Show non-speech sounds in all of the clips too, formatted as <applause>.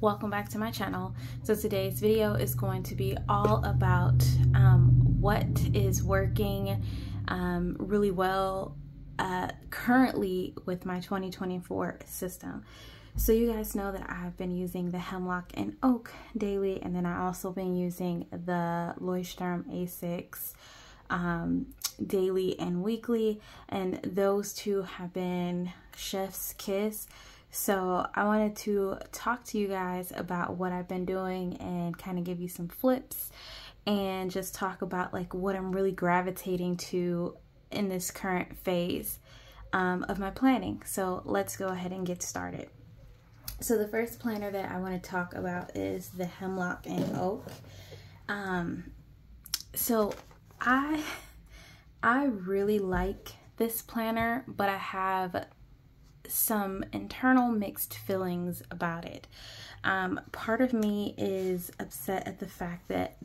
welcome back to my channel. So today's video is going to be all about um, what is working um, really well uh, currently with my 2024 system. So you guys know that I've been using the Hemlock and Oak daily and then I also been using the Leuchtturm A6 um, daily and weekly. And those two have been chef's kiss so I wanted to talk to you guys about what I've been doing and kind of give you some flips and just talk about like what I'm really gravitating to in this current phase um, of my planning. So let's go ahead and get started. So the first planner that I want to talk about is the Hemlock and Oak. Um, so I I really like this planner, but I have some internal mixed feelings about it. Um, part of me is upset at the fact that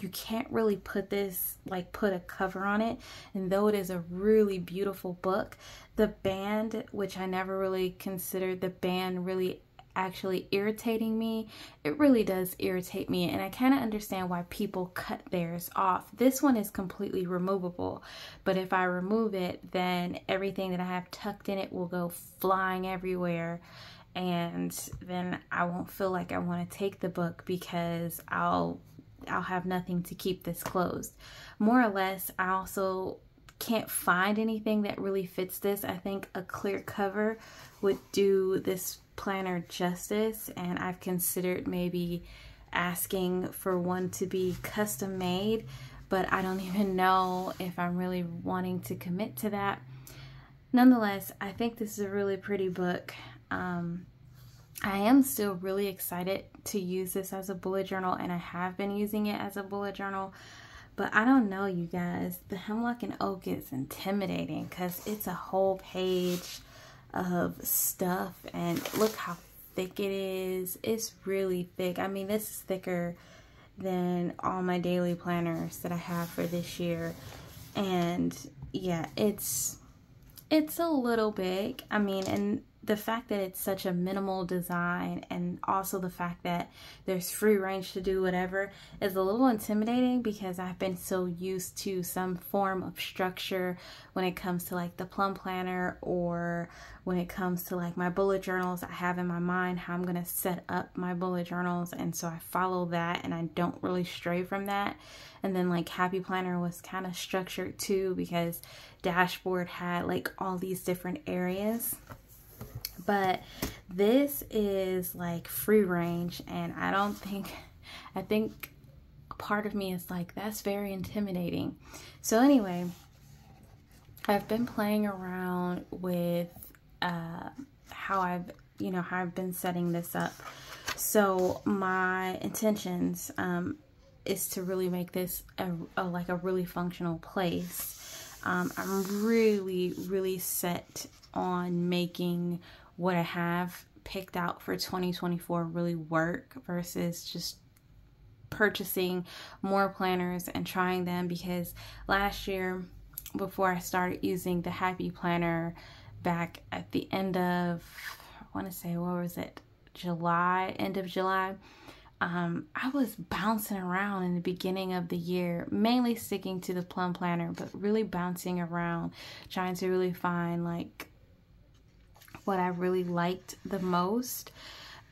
you can't really put this like put a cover on it and though it is a really beautiful book the band which i never really considered the band really actually irritating me. It really does irritate me and I kind of understand why people cut theirs off. This one is completely removable, but if I remove it, then everything that I have tucked in it will go flying everywhere and then I won't feel like I want to take the book because I'll I'll have nothing to keep this closed. More or less, I also can't find anything that really fits this. I think a clear cover would do this planner justice and I've considered maybe asking for one to be custom made but I don't <laughs> even know if I'm really wanting to commit to that. Nonetheless, I think this is a really pretty book. Um, I am still really excited to use this as a bullet journal and I have been using it as a bullet journal but I don't know you guys the hemlock and oak is intimidating because it's a whole page of stuff and look how thick it is. It's really thick. I mean this is thicker than all my daily planners that I have for this year. And yeah it's it's a little big. I mean and the fact that it's such a minimal design and also the fact that there's free range to do whatever is a little intimidating because I've been so used to some form of structure when it comes to like the plum planner or when it comes to like my bullet journals. I have in my mind how I'm going to set up my bullet journals and so I follow that and I don't really stray from that. And then like happy planner was kind of structured too because dashboard had like all these different areas but this is like free range and I don't think I think part of me is like that's very intimidating. So anyway I've been playing around with uh, how I've you know how I've been setting this up. So my intentions um, is to really make this a, a like a really functional place. Um, I'm really really set on making what I have picked out for 2024 really work versus just purchasing more planners and trying them because last year before I started using the Happy Planner back at the end of I want to say what was it? July end of July um, I was bouncing around in the beginning of the year, mainly sticking to the plum planner, but really bouncing around, trying to really find like what I really liked the most.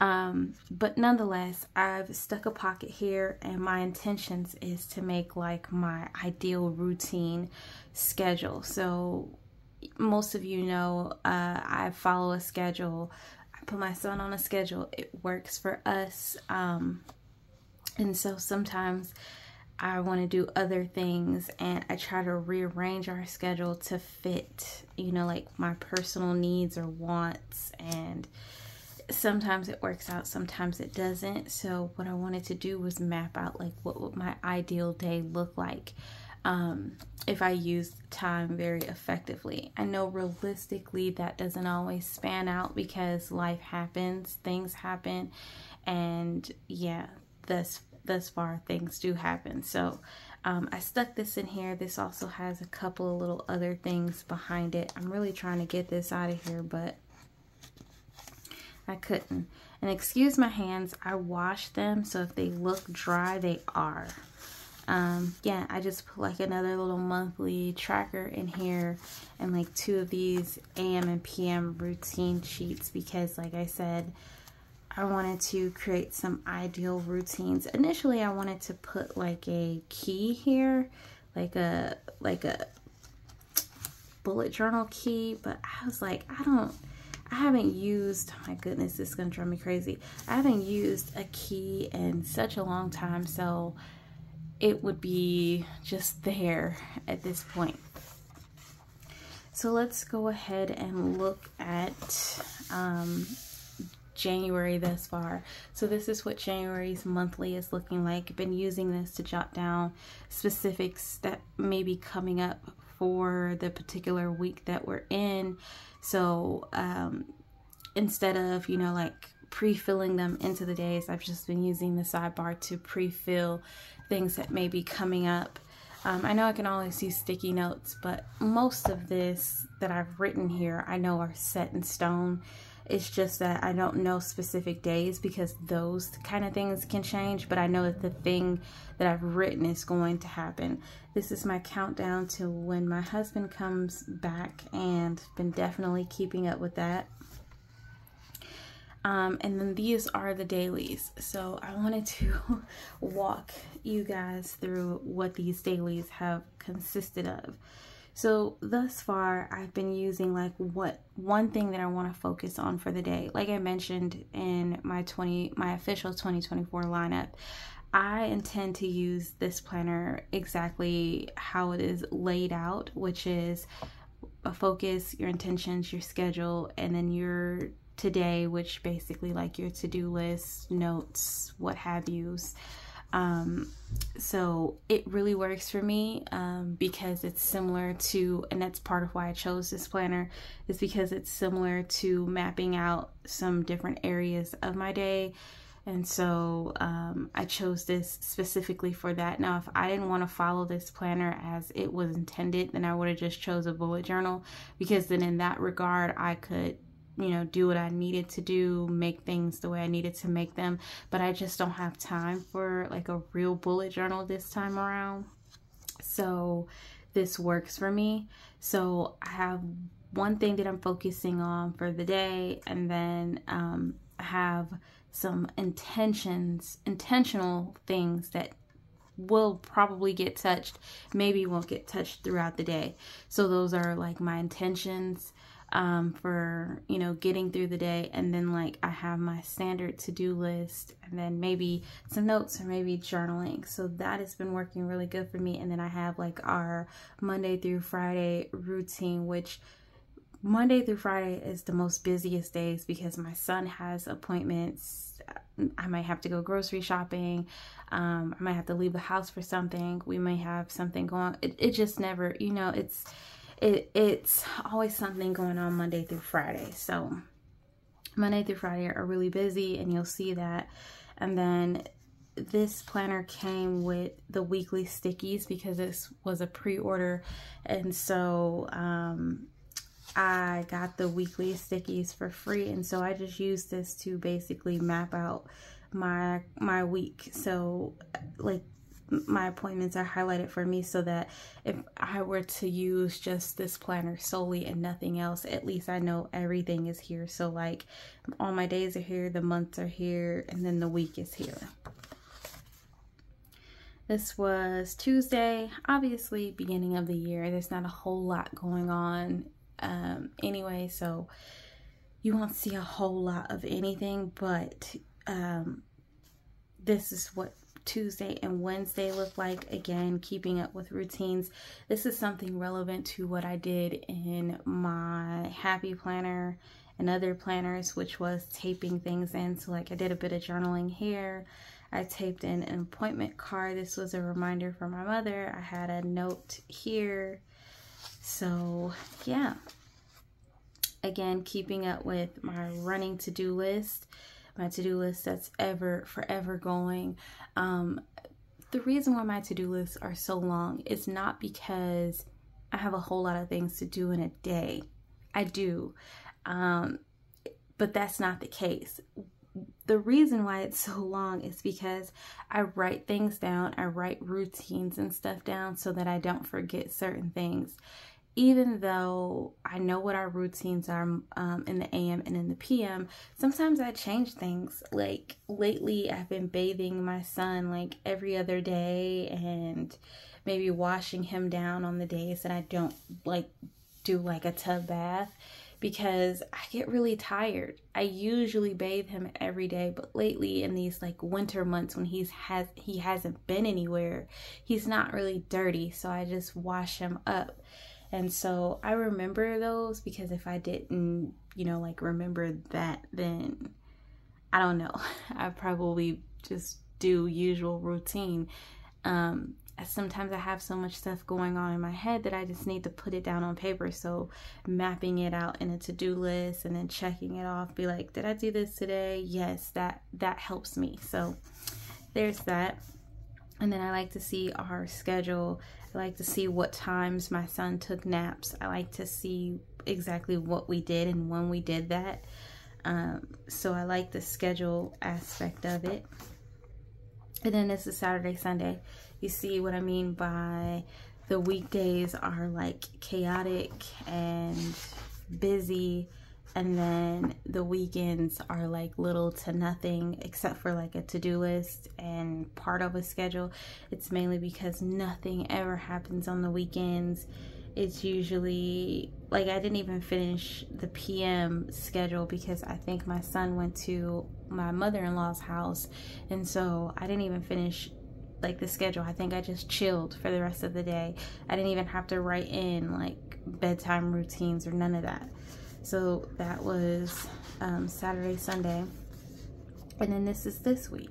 Um, but nonetheless, I've stuck a pocket here and my intentions is to make like my ideal routine schedule. So most of you know uh, I follow a schedule. I put my son on a schedule. It works for us. Um, and so sometimes I want to do other things and I try to rearrange our schedule to fit, you know, like my personal needs or wants and sometimes it works out, sometimes it doesn't. So what I wanted to do was map out like what would my ideal day look like um, if I use time very effectively. I know realistically that doesn't always span out because life happens, things happen, and yeah, this thus far things do happen. So um, I stuck this in here. This also has a couple of little other things behind it. I'm really trying to get this out of here, but I couldn't. And excuse my hands, I washed them, so if they look dry, they are. Um, yeah, I just put like another little monthly tracker in here and like two of these AM and PM routine sheets because like I said, I wanted to create some ideal routines. Initially, I wanted to put like a key here, like a like a bullet journal key, but I was like, I don't I haven't used, my goodness, this is going to drive me crazy. I haven't used a key in such a long time, so it would be just there at this point. So let's go ahead and look at um, January thus far. So this is what January's monthly is looking like. I've been using this to jot down specifics that may be coming up for the particular week that we're in. So um, instead of, you know, like pre-filling them into the days, I've just been using the sidebar to pre-fill things that may be coming up. Um, I know I can always use sticky notes, but most of this that I've written here, I know are set in stone. It's just that I don't know specific days because those kind of things can change, but I know that the thing that I've written is going to happen. This is my countdown to when my husband comes back and been definitely keeping up with that. Um, and then these are the dailies. So I wanted to <laughs> walk you guys through what these dailies have consisted of. So thus far, I've been using like what one thing that I want to focus on for the day. Like I mentioned in my 20 my official 2024 lineup, I intend to use this planner exactly how it is laid out, which is a focus, your intentions, your schedule, and then your today, which basically like your to-do list, notes, what have yous. Um, so it really works for me um, because it's similar to, and that's part of why I chose this planner, is because it's similar to mapping out some different areas of my day. And so um, I chose this specifically for that. Now, if I didn't want to follow this planner as it was intended, then I would have just chose a bullet journal because then in that regard, I could you know, do what I needed to do, make things the way I needed to make them. But I just don't have time for like a real bullet journal this time around. So this works for me. So I have one thing that I'm focusing on for the day, and then um, have some intentions, intentional things that will probably get touched, maybe won't get touched throughout the day. So those are like my intentions um, for you know getting through the day and then like I have my standard to-do list and then maybe some notes or maybe journaling so that has been working really good for me and then I have like our Monday through Friday routine which Monday through Friday is the most busiest days because my son has appointments. I might have to go grocery shopping. Um, I might have to leave the house for something. We may have something going. It, it just never, you know, it's it, it's always something going on Monday through Friday. So Monday through Friday are really busy and you'll see that. And then this planner came with the weekly stickies because this was a pre-order. And so um, I got the weekly stickies for free. And so I just used this to basically map out my my week so like my appointments are highlighted for me so that if I were to use just this planner solely and nothing else, at least I know everything is here. So like all my days are here, the months are here, and then the week is here. This was Tuesday, obviously beginning of the year. There's not a whole lot going on um, anyway, so you won't see a whole lot of anything, but um, this is what Tuesday and Wednesday look like. Again, keeping up with routines. This is something relevant to what I did in my happy planner and other planners, which was taping things in. So like I did a bit of journaling here. I taped in an appointment card. This was a reminder for my mother. I had a note here. So yeah. Again, keeping up with my running to-do list my to-do list that's ever forever going. Um, the reason why my to-do lists are so long is not because i have a whole lot of things to do in a day. I do. Um, but that's not the case. The reason why it's so long is because I write things down, I write routines and stuff down so that I don't forget certain things. Even though I know what our routines are um, in the AM and in the PM, sometimes I change things. Like lately, I've been bathing my son like every other day and maybe washing him down on the days that I don't like do like a tub bath because I get really tired. I usually bathe him every day, but lately in these like winter months when he's has he hasn't been anywhere, he's not really dirty, so I just wash him up. And so I remember those because if I didn't, you know, like remember that then I don't know. <laughs> I probably just do usual routine. Um sometimes I have so much stuff going on in my head that I just need to put it down on paper. So mapping it out in a to-do list and then checking it off, be like, did I do this today? Yes, that that helps me. So there's that. And then I like to see our schedule. I like to see what times my son took naps. I like to see exactly what we did and when we did that. Um, so I like the schedule aspect of it. And then this is Saturday, Sunday. You see what I mean by the weekdays are like chaotic and busy and then the weekends are like little to nothing except for like a to-do list and part of a schedule it's mainly because nothing ever happens on the weekends it's usually like i didn't even finish the pm schedule because i think my son went to my mother-in-law's house and so i didn't even finish like the schedule. I think I just chilled for the rest of the day. I didn't even have to write in like bedtime routines or none of that. So that was um, Saturday, Sunday. And then this is this week.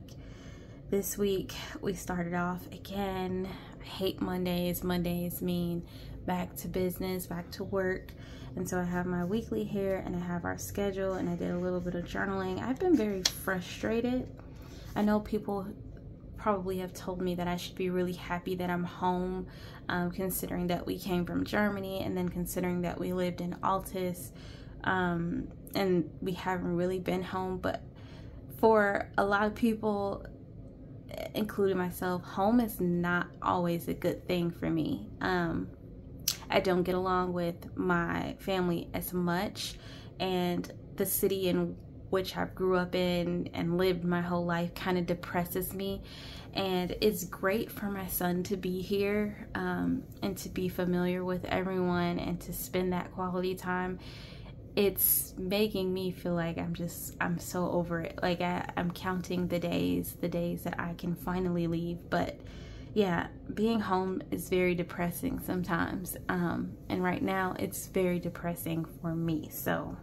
This week we started off again. I hate Mondays. Mondays mean back to business, back to work. And so I have my weekly here and I have our schedule and I did a little bit of journaling. I've been very frustrated. I know people probably have told me that I should be really happy that I'm home, um, considering that we came from Germany and then considering that we lived in Altus um, and we haven't really been home. But for a lot of people, including myself, home is not always a good thing for me. Um, I don't get along with my family as much, and the city in which I grew up in and lived my whole life kind of depresses me. And it's great for my son to be here um, and to be familiar with everyone and to spend that quality time. It's making me feel like I'm just, I'm so over it. Like I, I'm counting the days, the days that I can finally leave. But yeah, being home is very depressing sometimes. Um, and right now it's very depressing for me. So,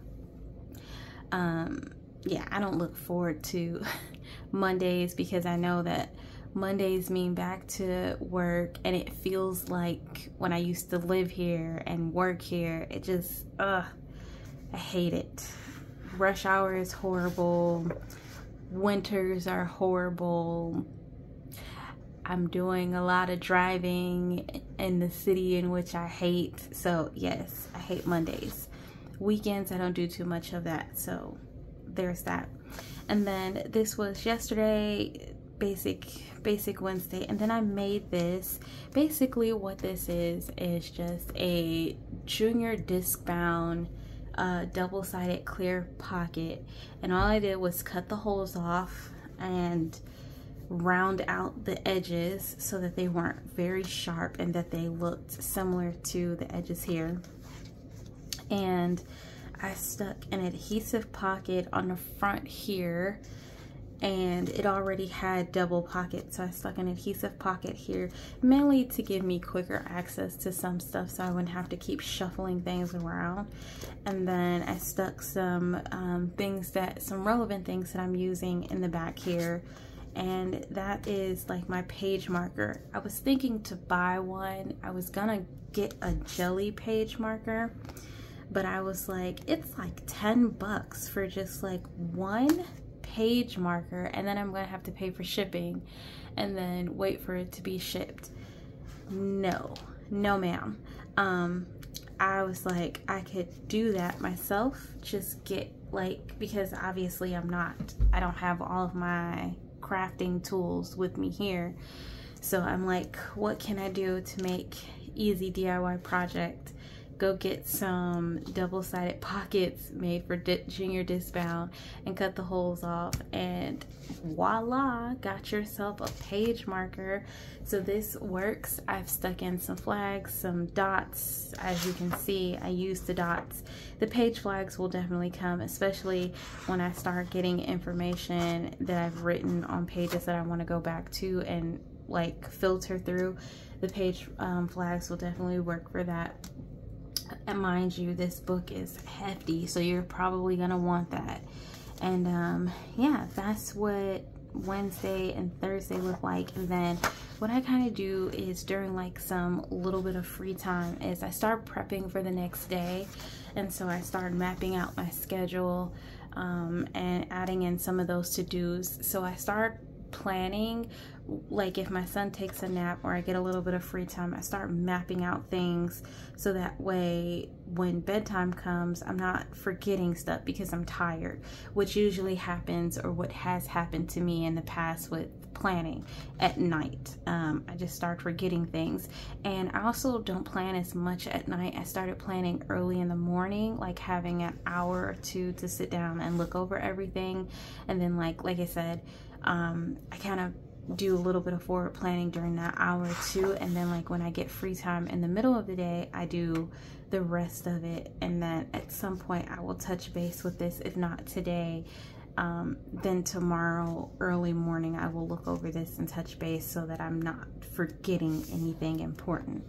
um, yeah, I don't look forward to <laughs> Mondays because I know that Mondays mean back to work and it feels like when I used to live here and work here, it just, ugh, I hate it. Rush hour is horrible. Winters are horrible. I'm doing a lot of driving in the city in which I hate. So yes, I hate Mondays. Weekends, I don't do too much of that. So there's that. And then this was yesterday, basic basic Wednesday. And then I made this. Basically what this is, is just a junior disc bound uh, double-sided clear pocket. And all I did was cut the holes off and round out the edges so that they weren't very sharp and that they looked similar to the edges here. And I stuck an adhesive pocket on the front here and it already had double pockets so I stuck an adhesive pocket here mainly to give me quicker access to some stuff so I wouldn't have to keep shuffling things around. And then I stuck some um, things that some relevant things that I'm using in the back here. And that is like my page marker. I was thinking to buy one. I was gonna get a jelly page marker but I was like, it's like 10 bucks for just like one page marker and then I'm gonna have to pay for shipping and then wait for it to be shipped. No, no ma'am. Um, I was like, I could do that myself, just get like because obviously I'm not I don't have all of my crafting tools with me here so I'm like what can I do to make easy DIY project go get some double-sided <laughs> pockets made for ditching your discbound and cut the holes off. And voila got yourself a page marker. So this works. I've stuck in some flags some dots. As you can see I use the dots. The page flags will definitely come especially when I start getting information that I've written on pages that I want to go back to and like filter through. The page um, flags will definitely work for that and mind you this book is hefty so you're probably gonna want that. And um yeah that's what Wednesday and Thursday look like. And then what I kind of do is during like some little bit of free time is I start prepping for the next day. And so I start mapping out my schedule um, and adding in some of those to-dos. So I start planning like if my son takes a nap or I get a little bit of free time, I start mapping out things so that way when bedtime comes, I'm not forgetting stuff because I'm tired, which usually happens or what has happened to me in the past with planning at night. Um, I just start forgetting things. And I also don't plan as much at night. I started planning early in the morning, like having an hour or two to sit down and look over everything. And then like, like I said, um, I kind of do a little bit of forward planning during that hour two and then like when I get free time in the middle of the day I do the rest of it. And then at some point I will touch base with this if not today um, then tomorrow early morning I will look over this and touch base so that I'm not forgetting anything important.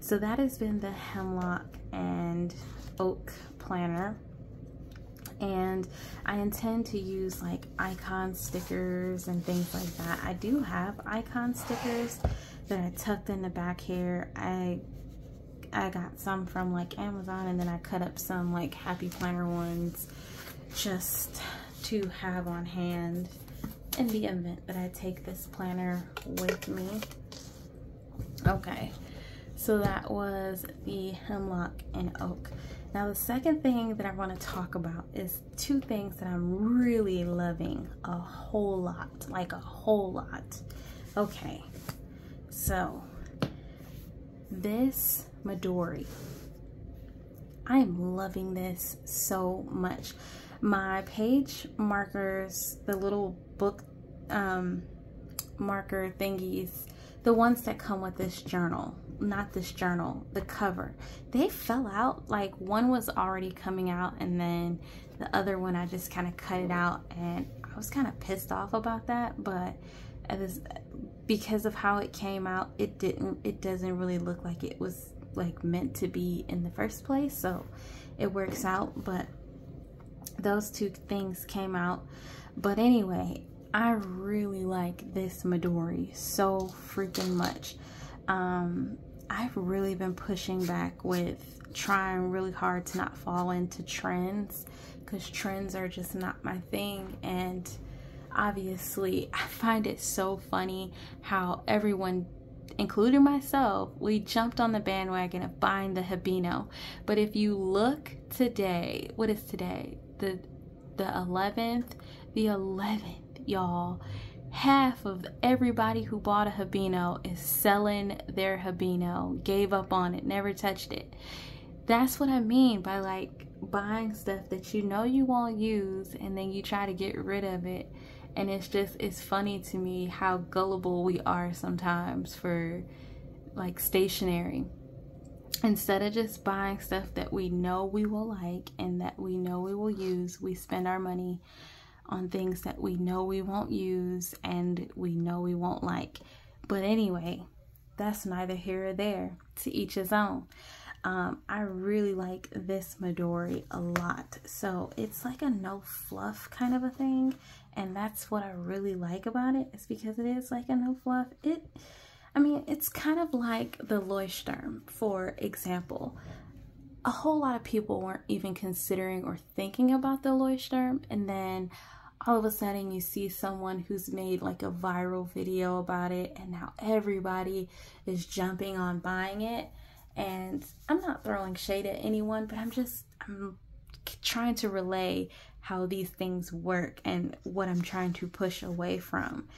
So that has been the hemlock and oak planner and I intend to use like icon stickers and things like that. I do have icon stickers that I tucked in the back here. I I got some from like Amazon and then I cut up some like happy planner ones just to have on hand in the event that I take this planner with me. Okay, so that was the hemlock and oak. Now the second thing that I want to talk about is two things that I'm really loving a whole lot, like a whole lot. Okay, so this Midori, I am loving this so much. My page markers, the little book um, marker thingies, the ones that come with this journal, not this journal, the cover, they fell out. Like one was already coming out and then the other one I just kind of cut it out and I was kind of pissed off about that, but was because of how it came out, it didn't, it doesn't really look like it was like meant to be in the first place. So it works out, but those two things came out. But anyway, I really like this Midori so freaking much. Um, I've really been pushing back with trying really hard to not fall into trends because trends are just not my thing. And obviously, I find it so funny how everyone including myself, we jumped on the bandwagon of buying the Hobonichi. But if you look today, what is today? The the 11th, the 11th, y'all half of everybody who bought a Hobonichi is selling their Hobonichi, gave up on it, never touched it. That's what I mean by like buying stuff that you know you won't use and then you try to get rid of it. And it's just, it's funny to me how gullible we are sometimes for like stationery. Instead of just buying stuff that we know we will like and that we know we will use, we spend our money on things that we know we won't use and we know we won't like. But anyway, that's neither here or there. To each his own. Um, I really like this Midori a lot. So it's like a no fluff kind of a thing. And that's what I really like about it. It's because it is like a no fluff. It, I mean, it's kind of like the Leuchtturm, for example. A whole lot of people weren't even considering or thinking about the Leuchtturm. And then all of a sudden you see someone who's made like a viral video about it and now everybody is jumping on buying it and I'm not throwing shade at anyone but I'm just I'm trying to relay how these things work and what I'm trying to push away from.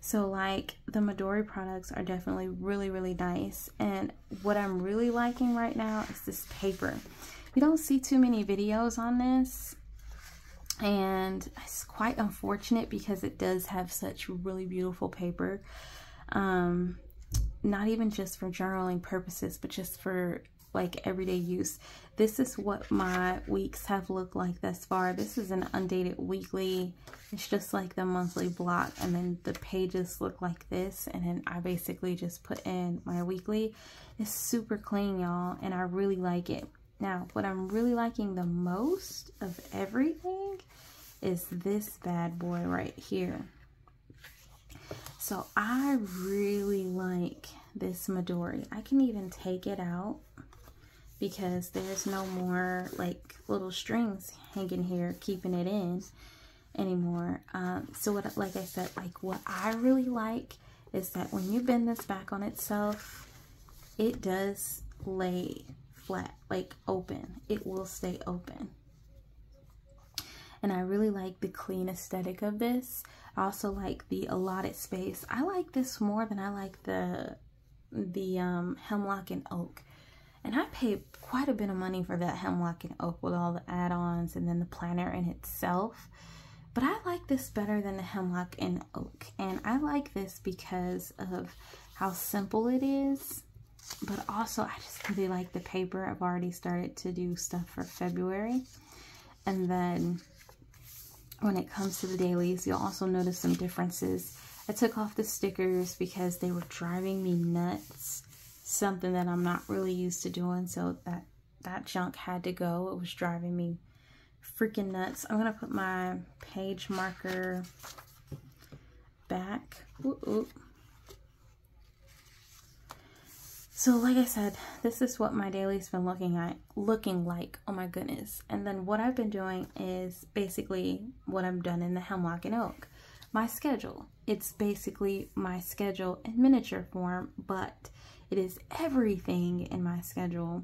So like the Midori products are definitely really, really nice. And what I'm really liking right now is this paper. You don't see too many videos on this. And it's quite unfortunate because it does have such really beautiful paper. Um, not even just for journaling purposes, but just for like everyday use. This is what my weeks have looked like thus far. This is an undated weekly. It's just like the monthly block and then the pages look like this and then I basically just put in my weekly. It's super clean y'all and I really like it. Now what I'm really liking the most of everything is this bad boy right here. So I really like this Midori. I can even take it out because there's no more like little strings hanging here keeping it in anymore. Um, so what, like I said, like what I really like is that when you bend this back on itself, it does lay flat, like open. It will stay open. And I really like the clean aesthetic of this. I also like the allotted space. I like this more than I like the the um, hemlock and oak. And I paid quite a bit of money for that hemlock and oak with all the add-ons and then the planner in itself. But I like this better than the hemlock and oak. And I like this because of how simple it is. But also, I just really like the paper. I've already started to do stuff for February. And then when it comes to the dailies, you'll also notice some differences. I took off the stickers because they were driving me nuts something that I'm not really used to doing. So that, that junk had to go. It was driving me freaking nuts. I'm going to put my page marker back. Ooh, ooh. So like I said, this is what my daily's been looking at looking like. Oh my goodness. And then what I've been doing is basically what I've done in the hemlock and oak. My schedule. It's basically my schedule in miniature form, but it is everything in my schedule.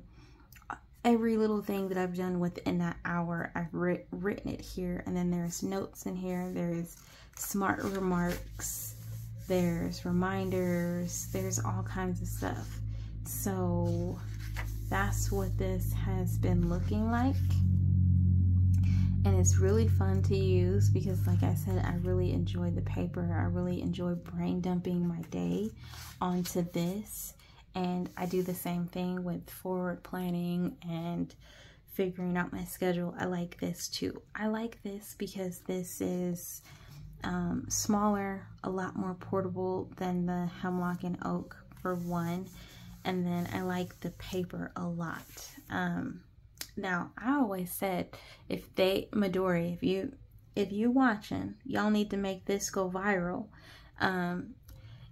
Every little thing that I've done within that hour, I've writ written it here. And then there's notes in here. There's smart remarks. There's reminders. There's all kinds of stuff. So that's what this has been looking like and it's really fun to use because like I said I really enjoy the paper I really enjoy brain dumping my day onto this and I do the same thing with forward planning and figuring out my schedule. I like this too. I like this because this is um, smaller, a lot more portable than the Hemlock and Oak for one. And then I like the paper a lot. Um, now, I always said if they, Midori, if you, if you watching, y'all need to make this go viral. Um,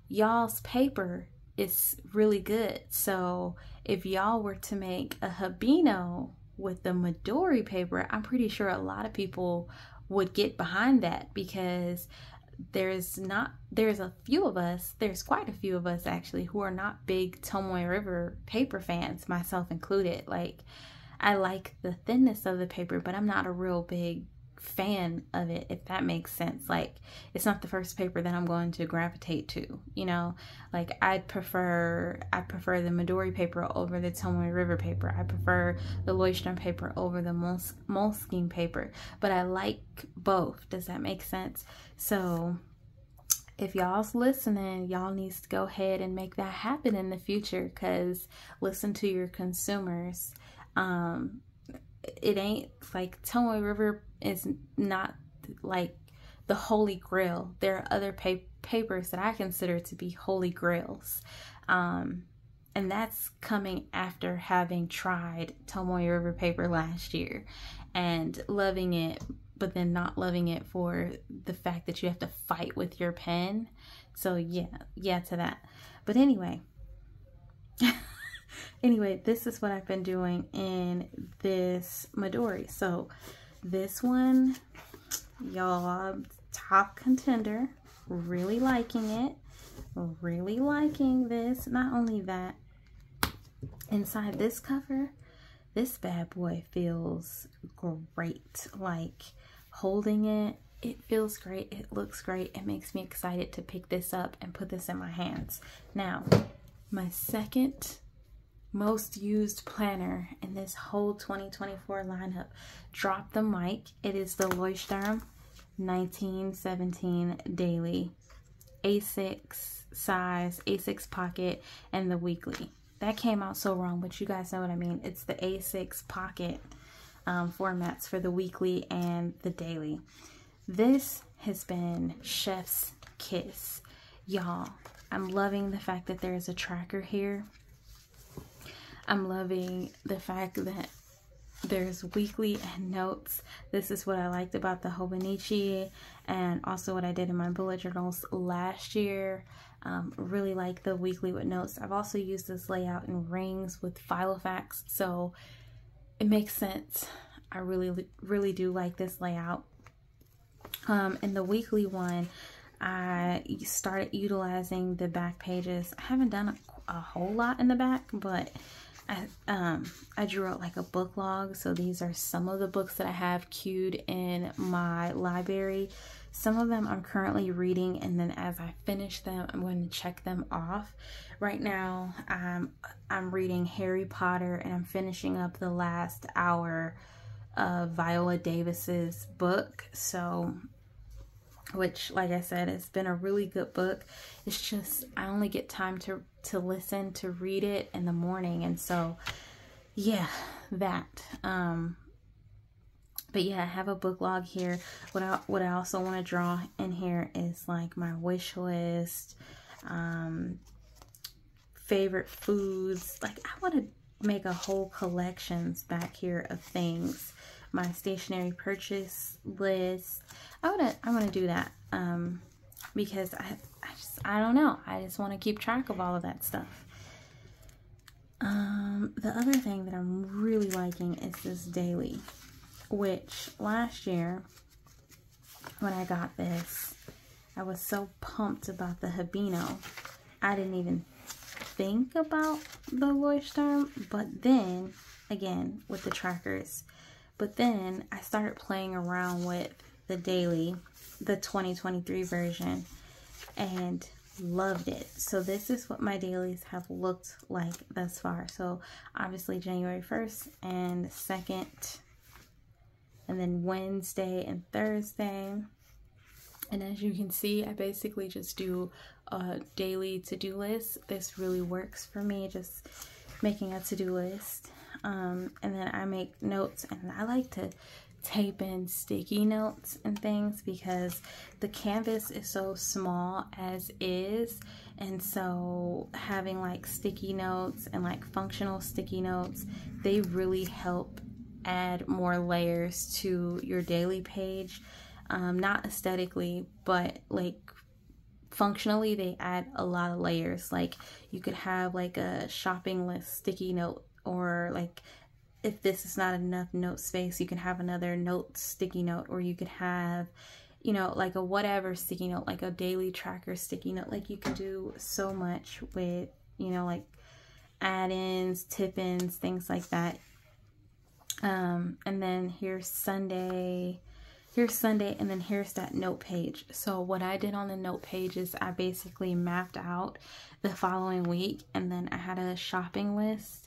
y'all's paper is really good. So if y'all were to make a Hobonichi with the Midori paper, I'm pretty sure a lot of people would get behind that because there's not there's a few of us there's quite a few of us actually who are not big Tomoe River paper fans myself included. Like I like the thinness of the paper but I'm not a real big fan of it, if that makes sense. Like, it's not the first paper that I'm going to gravitate to, you know? Like, I'd prefer, I prefer the Midori paper over the Tomoe River paper. I prefer the Leuchtturm paper over the Moles Moleskine paper. But I like both. Does that make sense? So, if y'all's listening, y'all needs to go ahead and make that happen in the future because listen to your consumers. Um, it ain't like Tomoe River is not like the holy grail. There are other pa papers that I consider to be holy grails. Um, and that's coming after having tried Tomoe River paper last year and loving it, but then not loving it for the fact that you have to fight with your pen. So yeah, yeah to that. But anyway, <laughs> anyway, this is what I've been doing in this Midori. So this one, y'all, top contender. Really liking it. Really liking this. Not only that, inside this cover, this bad boy feels great. Like holding it, it feels great. It looks great. It makes me excited to pick this up and put this in my hands. Now, my second most used planner in this whole 2024 lineup. Drop the mic. It is the Leuchtturm 1917 Daily. A6 size, A6 pocket, and the weekly. That came out so wrong, but you guys know what I mean. It's the A6 pocket um, formats for the weekly and the daily. This has been Chef's Kiss. Y'all, I'm loving the fact that there is a tracker here. I'm loving the fact that there's weekly and notes. This is what I liked about the Hobonichi and also what I did in my bullet journals last year. Um, really like the weekly with notes. I've also used this layout in rings with Filofax, so it makes sense. I really, really do like this layout. Um, in the weekly one, I started utilizing the back pages. I haven't done a, a whole lot in the back, but I, um, I drew out like a book log. So these are some of the books that I have queued in my library. Some of them I'm currently reading and then as I finish them, I'm going to check them off. Right now, I'm, I'm reading Harry Potter and I'm finishing up the last hour of Viola Davis's book. So which like I said, it's been a really good book. It's just I only get time to to listen to read it in the morning and so yeah, that. Um but yeah, I have a book log here. What I what I also want to draw in here is like my wish list, um favorite foods. Like I want to make a whole collections back here of things my stationery purchase list. I wanna I wanna do that um, because I I just I don't know. I just want to keep track of all of that stuff. Um, the other thing that I'm really liking is this daily, which last year when I got this, I was so pumped about the Hobonichi. I didn't even think about the Leuchtturm, but then again with the trackers, but then I started playing around with the daily, the 2023 version, and loved it. So this is what my dailies have looked like thus far. So obviously January 1st and 2nd, and then Wednesday and Thursday. And as you can see, I basically just do a daily to-do list. This really works for me, just making a to-do list um, and then I make notes and I like to tape in sticky notes and things because the canvas is so small as is. And so having like sticky notes and like functional sticky notes they really help add more layers to your daily page. Um, not aesthetically but like functionally they add a lot of layers. Like you could have like a shopping list sticky note or like if this is not enough note space, you can have another note sticky note, or you could have, you know, like a whatever sticky note, like a daily tracker sticky note. Like you can do so much with, you know, like add-ins, tip-ins, things like that. Um, and then here's Sunday, here's Sunday, and then here's that note page. So what I did on the note page is I basically mapped out the following week, and then I had a shopping list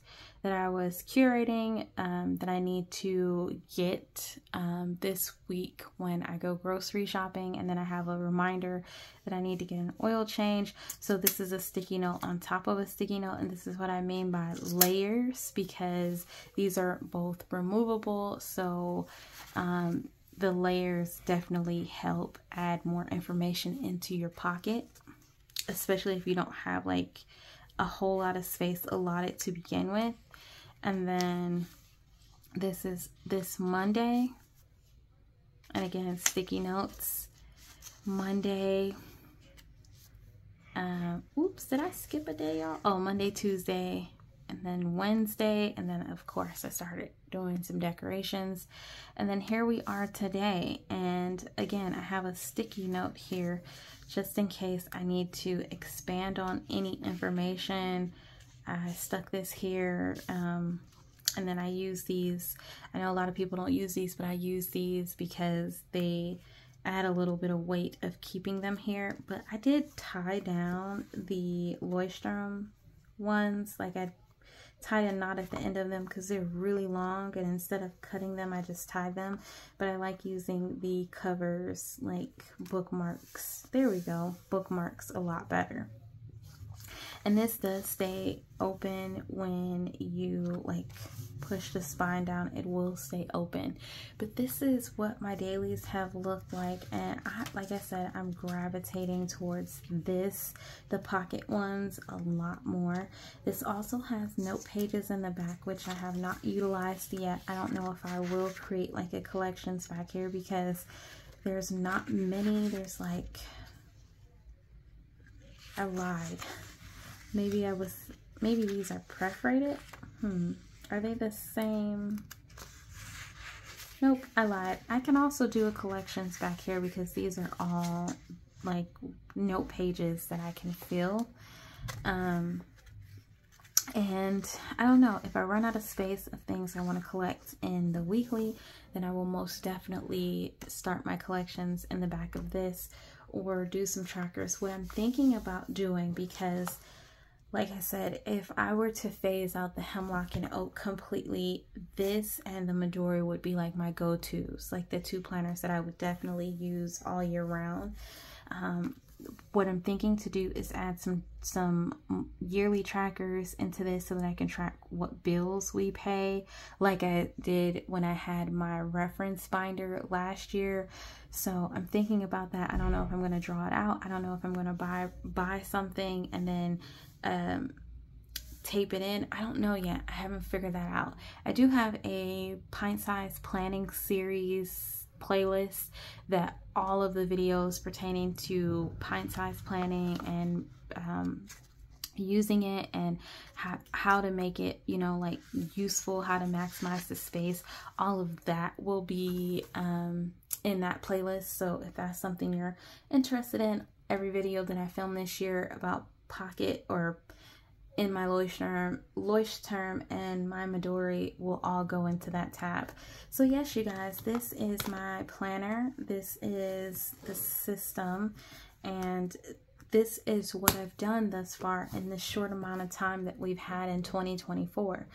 that I was curating um, that I need to get um, this week when I go grocery shopping. And then I have a reminder that I need to get an oil change. So this is a sticky note on top of a sticky note. And this is what I mean by layers because these are both removable. So um, the layers definitely help add more information into your pocket, especially if you don't have like a whole lot of space allotted to begin with. And then this is this Monday. And again, sticky notes. Monday. Um, oops, did I skip a day, y'all? Oh, Monday, Tuesday, and then Wednesday. And then, of course, I started doing some decorations. And then here we are today. And again, I have a sticky note here just in case I need to expand on any information I stuck this here um, and then I use these. I know a lot of people don't use these, but I use these because they add a little bit of weight of keeping them here. But I did tie down the Leuchtturm ones. Like I tied a knot at the end of them because they're really long and instead of cutting them I just tied them but I like using the covers like bookmarks there we go bookmarks a lot better and this does stay open when you like push the spine down it will stay open. But this is what my dailies have looked like and I, like I said I'm gravitating towards this the pocket ones a lot more. This also has note pages in the back which I have not utilized yet. I don't know if I will create like a collections back here because there's not many. There's like I lied maybe I was maybe these are perforated hmm are they the same? Nope, I lied. I can also do a collections back here because these are all like note pages that I can fill. Um, and I don't know, if I run out of space of things I want to collect in the weekly, then I will most definitely start my collections in the back of this or do some trackers. What I'm thinking about doing because like I said, if I were to phase out the hemlock and oak completely, this and the Midori would be like my go-tos, like the two planners that I would definitely use all year round. Um, what I'm thinking to do is add some some yearly trackers into this so that I can track what bills we pay like I did when I had my reference binder last year so I'm thinking about that I don't know if I'm going to draw it out I don't know if I'm going to buy buy something and then um, tape it in. I don't know yet. I haven't figured that out. I do have a pint size planning series playlist that all of the videos pertaining to pint size planning and um, using it and how, how to make it you know like useful how to maximize the space all of that will be um, in that playlist. So if that's something you're interested in every video that I filmed this year about pocket or in my Leuchtturm, Leuchtturm and my Midori will all go into that tab. So yes, you guys, this is my planner. This is the system and this is what I've done thus far in the short amount of time that we've had in 2024.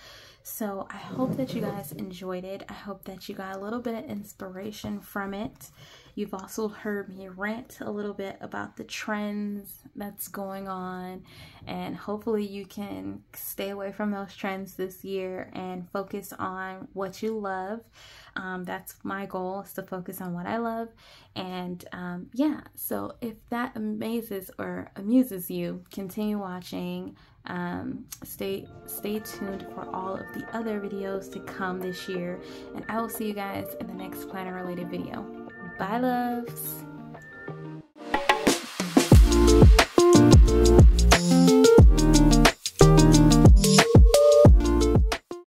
So I hope that you guys enjoyed it. I hope that you got a little bit of inspiration from it. You've also heard me rant a little bit about the trends that's going on, and hopefully, you can stay away from those trends this year and focus on what you love. Um, that's my goal is to focus on what I love. And um, yeah, so if that amazes or amuses you, continue watching. Um, stay stay tuned for all of the other videos to come this year, and I will see you guys in the next planner related video. Bye, loves.